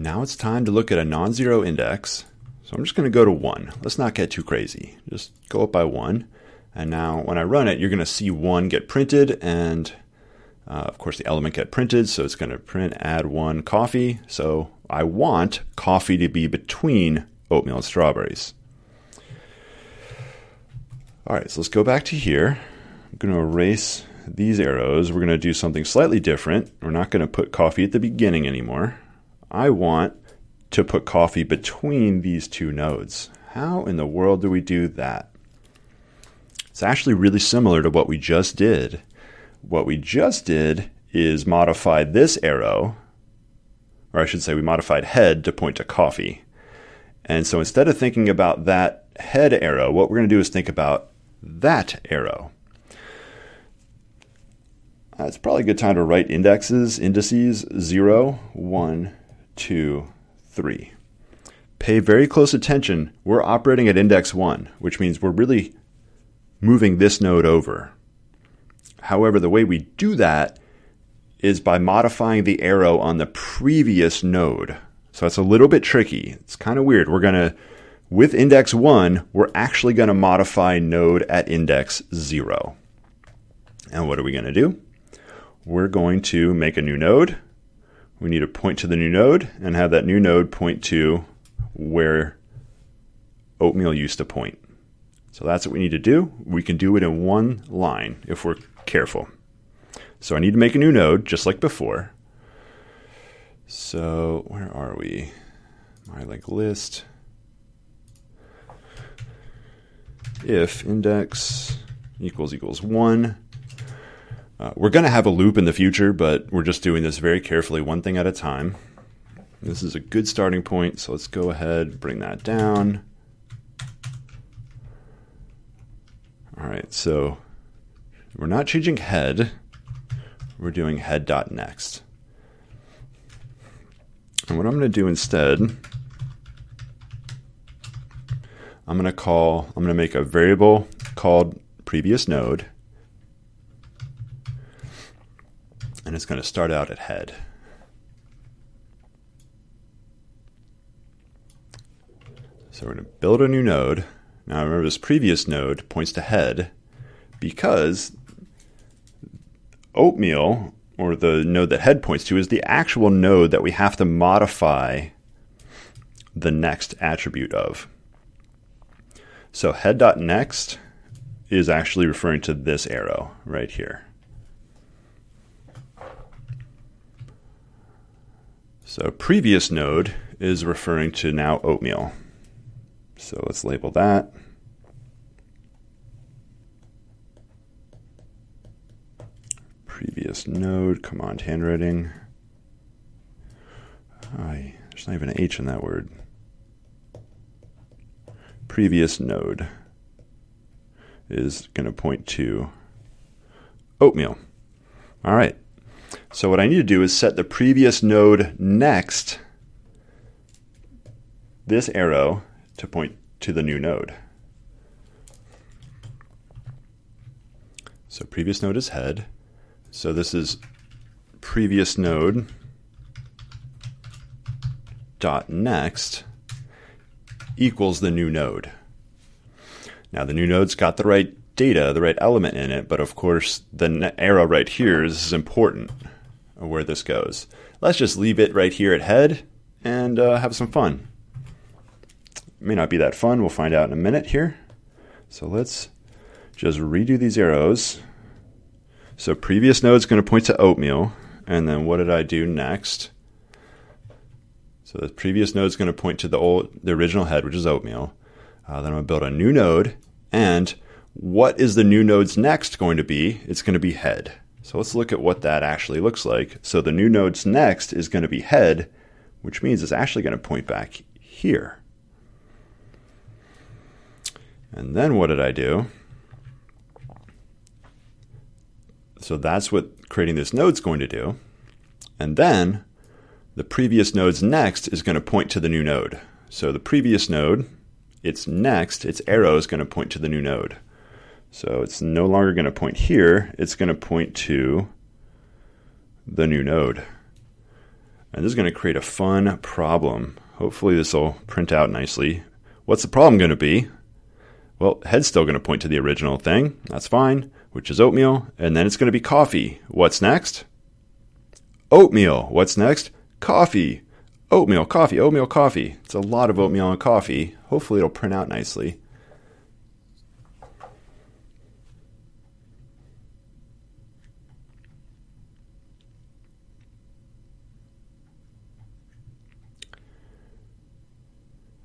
Now it's time to look at a non-zero index. So I'm just going to go to 1. Let's not get too crazy. Just go up by 1. And now when I run it, you're going to see 1 get printed and uh, of course the element get printed. So it's going to print add 1 coffee. So I want coffee to be between oatmeal and strawberries. All right, so let's go back to here. I'm going to erase these arrows. We're going to do something slightly different. We're not going to put coffee at the beginning anymore. I want to put coffee between these two nodes. How in the world do we do that? It's actually really similar to what we just did. What we just did is modify this arrow, or I should say, we modified head to point to coffee. And so instead of thinking about that head arrow, what we're going to do is think about that arrow. It's probably a good time to write indexes, indices 0, 1, 2, 3. Pay very close attention. We're operating at index 1, which means we're really moving this node over. However, the way we do that is by modifying the arrow on the previous node. So it's a little bit tricky. It's kind of weird. We're going to with index 1, we're actually going to modify node at index 0. And what are we going to do? We're going to make a new node. We need to point to the new node and have that new node point to where oatmeal used to point. So that's what we need to do. We can do it in one line if we're careful. So I need to make a new node just like before. So where are we? My linked list. if index equals equals 1. Uh, we're going to have a loop in the future, but we're just doing this very carefully, one thing at a time. This is a good starting point, so let's go ahead, bring that down. All right, so we're not changing head. We're doing head.next. And what I'm going to do instead I'm going to call, I'm going to make a variable called previous node. And it's going to start out at head. So we're going to build a new node. Now remember this previous node points to head because oatmeal, or the node that head points to, is the actual node that we have to modify the next attribute of. So head.next is actually referring to this arrow right here. So previous node is referring to now oatmeal. So let's label that. Previous node, command handwriting. Oh, there's not even an H in that word previous node is going to point to oatmeal. All right. So what I need to do is set the previous node next this arrow to point to the new node. So previous node is head. So this is previous node dot next equals the new node. Now the new node's got the right data, the right element in it, but of course the arrow right here is important where this goes. Let's just leave it right here at head and uh, have some fun. It may not be that fun, we'll find out in a minute here. So let's just redo these arrows. So previous node is going to point to oatmeal, and then what did I do next? So the previous node is going to point to the old, the original head, which is oatmeal. Uh, then I'm going to build a new node. And what is the new node's next going to be? It's going to be head. So let's look at what that actually looks like. So the new node's next is going to be head, which means it's actually going to point back here. And then what did I do? So that's what creating this node's going to do. And then the previous node's next is going to point to the new node. So the previous node, its next, its arrow is going to point to the new node. So it's no longer going to point here, it's going to point to the new node. And this is going to create a fun problem. Hopefully, this will print out nicely. What's the problem going to be? Well, head's still going to point to the original thing. That's fine, which is oatmeal. And then it's going to be coffee. What's next? Oatmeal. What's next? Coffee. Oatmeal, coffee, oatmeal, coffee. It's a lot of oatmeal and coffee. Hopefully, it'll print out nicely.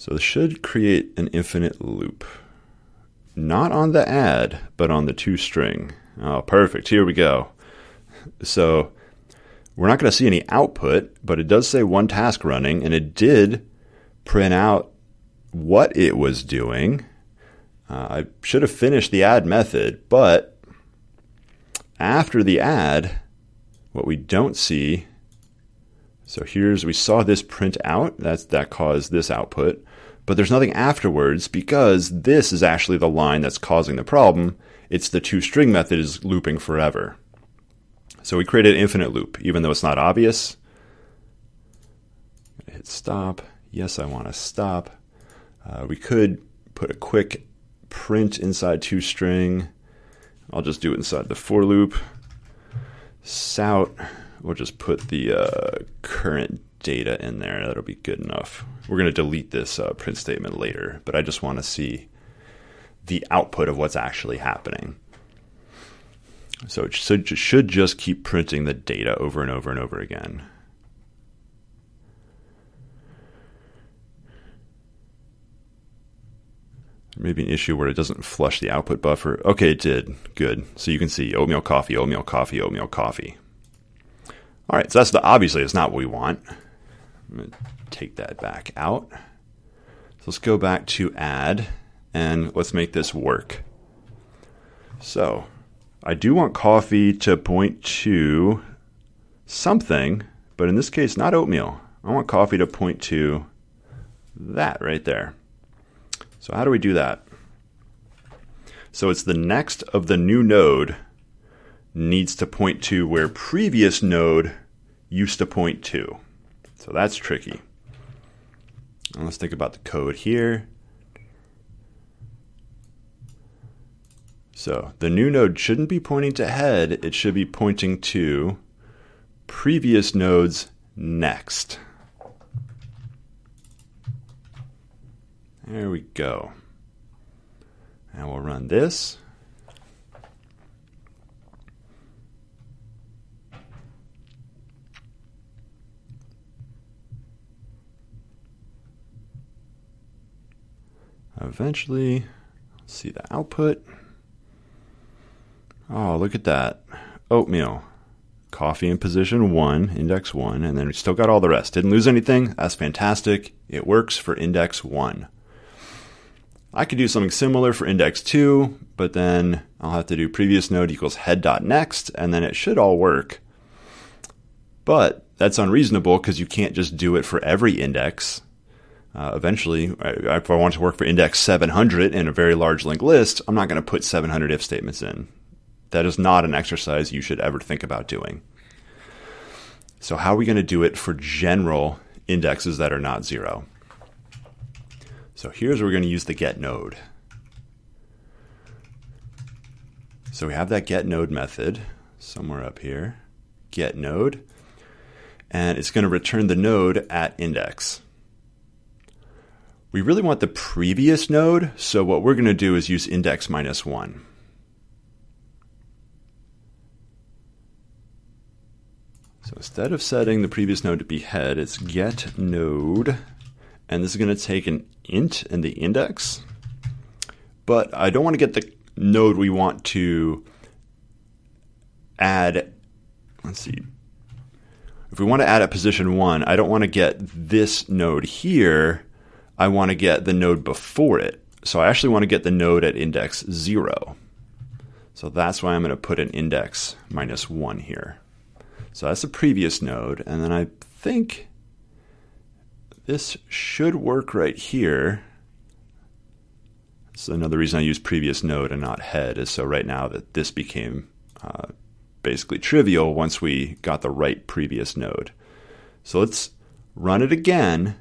So this should create an infinite loop. Not on the add, but on the toString. Oh, perfect. Here we go. So we're not going to see any output, but it does say one task running, and it did print out what it was doing. Uh, I should have finished the add method, but after the add, what we don't see so here's, we saw this print out, that's, that caused this output, but there's nothing afterwards because this is actually the line that's causing the problem. It's the toString method is looping forever. So we created an infinite loop, even though it's not obvious. Hit stop. Yes, I want to stop. Uh, we could put a quick print inside toString. I'll just do it inside the for loop. Sout We'll just put the uh, current data in there. That'll be good enough. We're going to delete this uh, print statement later, but I just want to see the output of what's actually happening. So it should just keep printing the data over and over and over again. Maybe an issue where it doesn't flush the output buffer. Okay, it did. Good. So you can see oatmeal coffee, oatmeal coffee, oatmeal coffee. All right, so that's the obviously it's not what we want. I'm going to take that back out. So let's go back to add and let's make this work. So I do want coffee to point to something, but in this case, not oatmeal. I want coffee to point to that right there. So how do we do that? So it's the next of the new node needs to point to where previous node used to point to. So that's tricky. And let's think about the code here. So the new node shouldn't be pointing to head, it should be pointing to previous node's next. There we go. And we'll run this. Eventually, see the output. Oh, look at that. Oatmeal. Coffee in position one, index one, and then we still got all the rest. Didn't lose anything. That's fantastic. It works for index one. I could do something similar for index two, but then I'll have to do previous node equals head dot next, and then it should all work. But that's unreasonable because you can't just do it for every index. Uh, eventually, if I want to work for index 700 in a very large linked list, I'm not going to put 700 if statements in. That is not an exercise you should ever think about doing. So, how are we going to do it for general indexes that are not zero? So, here's where we're going to use the get node. So, we have that get node method somewhere up here, get node, and it's going to return the node at index we really want the previous node, so what we're going to do is use index minus 1. So instead of setting the previous node to be head, it's get node, and this is going to take an int in the index, but I don't want to get the node we want to add, let's see, if we want to add at position 1, I don't want to get this node here, I want to get the node before it. So I actually want to get the node at index 0. So that's why I'm going to put an index minus 1 here. So that's the previous node. And then I think this should work right here. So another reason I use previous node and not head is so right now that this became uh, basically trivial once we got the right previous node. So let's run it again,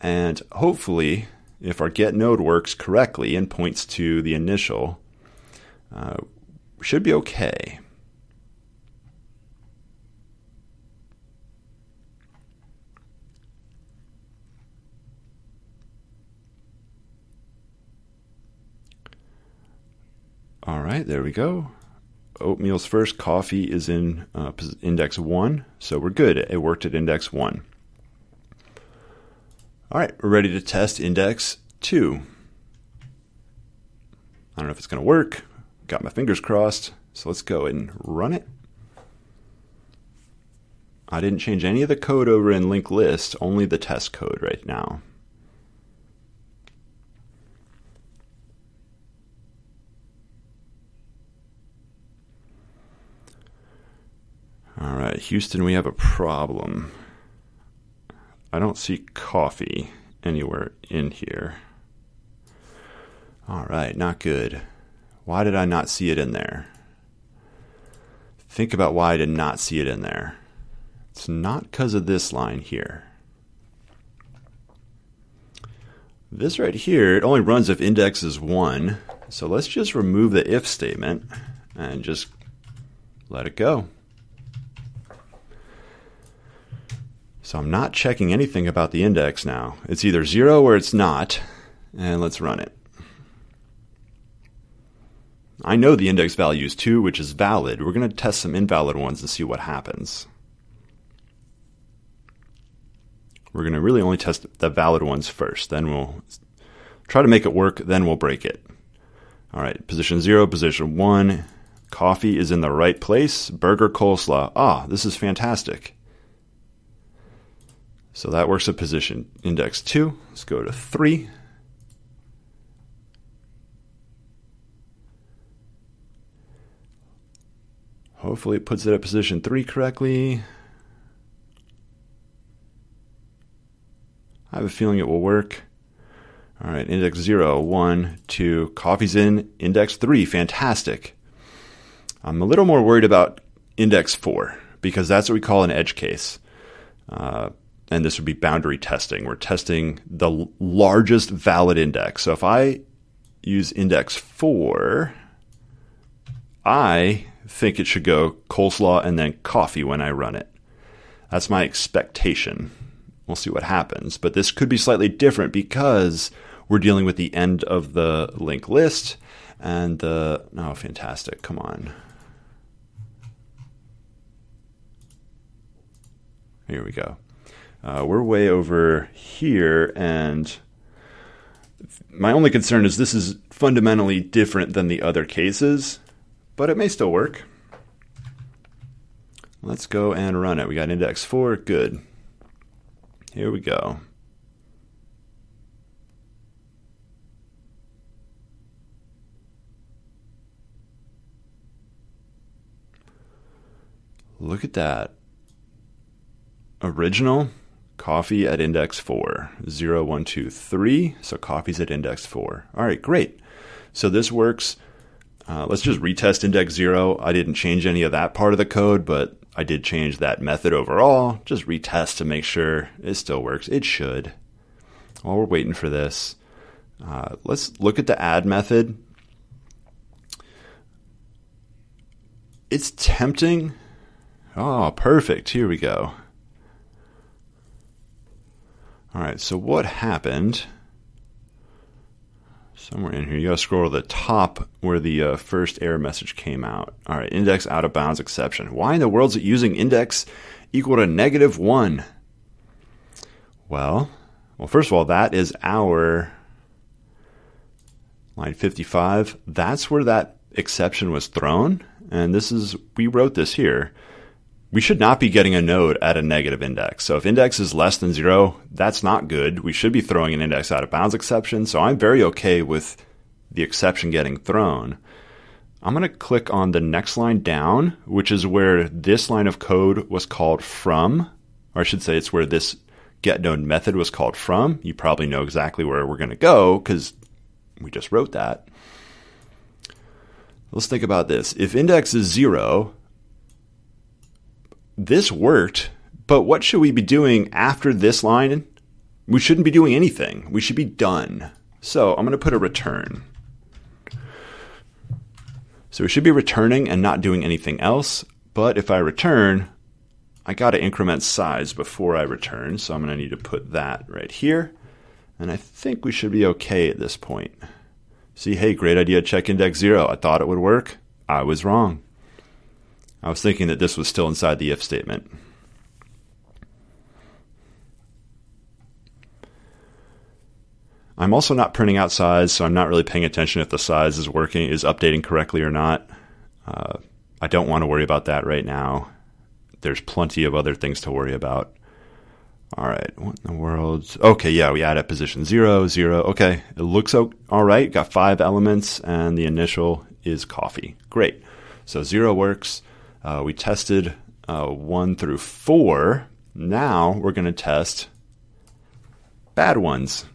and hopefully, if our get node works correctly and points to the initial, uh, should be okay. All right, there we go. Oatmeal's first, coffee is in uh, index 1, so we're good. It worked at index 1. All right, we're ready to test index 2. I don't know if it's going to work. Got my fingers crossed, so let's go and run it. I didn't change any of the code over in linked list, only the test code right now. All right, Houston, we have a problem. I don't see coffee anywhere in here. All right, not good. Why did I not see it in there? Think about why I did not see it in there. It's not because of this line here. This right here, it only runs if index is 1. So let's just remove the if statement and just let it go. So I'm not checking anything about the index now. It's either 0 or it's not. And let's run it. I know the index value is 2, which is valid. We're going to test some invalid ones and see what happens. We're going to really only test the valid ones first. Then we'll try to make it work. Then we'll break it. All right, position 0, position 1. Coffee is in the right place. Burger coleslaw. Ah, this is fantastic. So that works at position index 2. Let's go to 3. Hopefully it puts it at position 3 correctly. I have a feeling it will work. All right, index 0, 1, 2, coffee's in, index 3, fantastic. I'm a little more worried about index 4 because that's what we call an edge case. Uh, and this would be boundary testing. We're testing the largest valid index. So if I use index 4, I think it should go coleslaw and then coffee when I run it. That's my expectation. We'll see what happens. But this could be slightly different because we're dealing with the end of the linked list and the. Oh, fantastic. Come on. Here we go. Uh, we're way over here, and my only concern is this is fundamentally different than the other cases, but it may still work. Let's go and run it. We got index 4, good. Here we go. Look at that. Original coffee at index 4. 0, 1, 2, 3. So coffee's at index 4. All right, great. So this works. Uh, let's just retest index 0. I didn't change any of that part of the code, but I did change that method overall. Just retest to make sure it still works. It should. While we're waiting for this, uh, let's look at the add method. It's tempting. Oh, perfect. Here we go. All right, so what happened? Somewhere in here, you gotta scroll to the top where the uh, first error message came out. All right, index out of bounds exception. Why in the world is it using index equal to negative one? Well, well, first of all, that is our line 55. That's where that exception was thrown. And this is, we wrote this here we should not be getting a node at a negative index. So if index is less than zero, that's not good. We should be throwing an index out of bounds exception. So I'm very okay with the exception getting thrown. I'm going to click on the next line down, which is where this line of code was called from, or I should say it's where this get node method was called from. You probably know exactly where we're going to go because we just wrote that. Let's think about this. If index is zero, this worked But what should we be doing after this line? We shouldn't be doing anything. We should be done. So I'm going to put a return. So we should be returning and not doing anything else. But if I return, I got to increment size before I return. So I'm going to need to put that right here. And I think we should be okay at this point. See, hey, great idea, check index zero. I thought it would work. I was wrong. I was thinking that this was still inside the if statement. I'm also not printing out size, so I'm not really paying attention if the size is working, is updating correctly or not. Uh, I don't want to worry about that right now. There's plenty of other things to worry about. All right, what in the world? Okay, yeah, we add at position zero, zero. Okay, it looks all right. Got five elements, and the initial is coffee. Great. So zero works. Uh, we tested uh, one through four. Now we're going to test bad ones.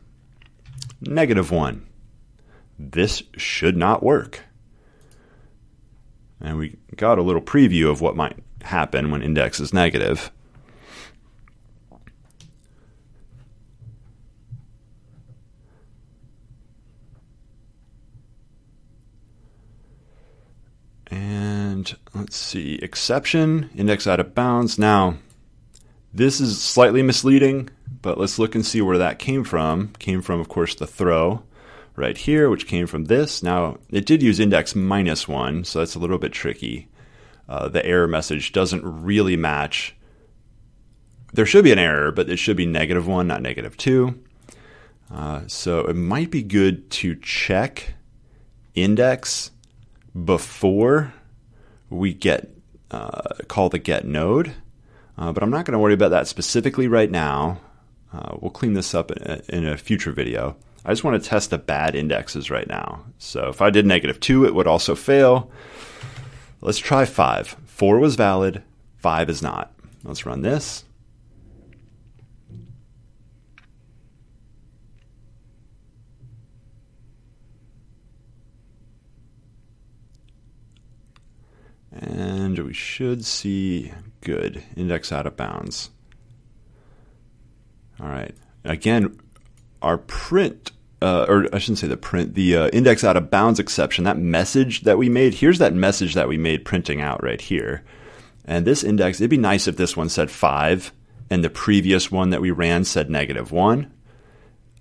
Negative one. This should not work. And we got a little preview of what might happen when index is negative. And let's see, exception, index out of bounds. Now, this is slightly misleading, but let's look and see where that came from. Came from, of course, the throw right here, which came from this. Now, it did use index minus one, so that's a little bit tricky. Uh, the error message doesn't really match. There should be an error, but it should be negative one, not negative two. Uh, so it might be good to check index before we get uh, call the get node. Uh, but I'm not going to worry about that specifically right now. Uh, we'll clean this up in a, in a, future video. I just want to test the bad indexes right now. So if I did negative 2, it would also fail. Let's try 5. 4 was valid, 5 is not. Let's run this. And we should see good index out of bounds. All right. Again, our print, uh, or I shouldn't say the print, the uh, index out of bounds exception, that message that we made, here's that message that we made printing out right here. And this index, it'd be nice if this one said 5 and the previous one that we ran said negative 1.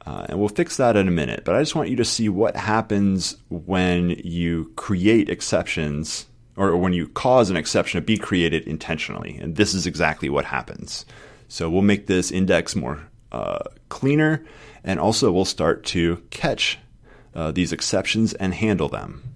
Uh, and we'll fix that in a minute. But I just want you to see what happens when you create exceptions or when you cause an exception to be created intentionally. And this is exactly what happens. So we'll make this index more uh, cleaner, and also we'll start to catch uh, these exceptions and handle them.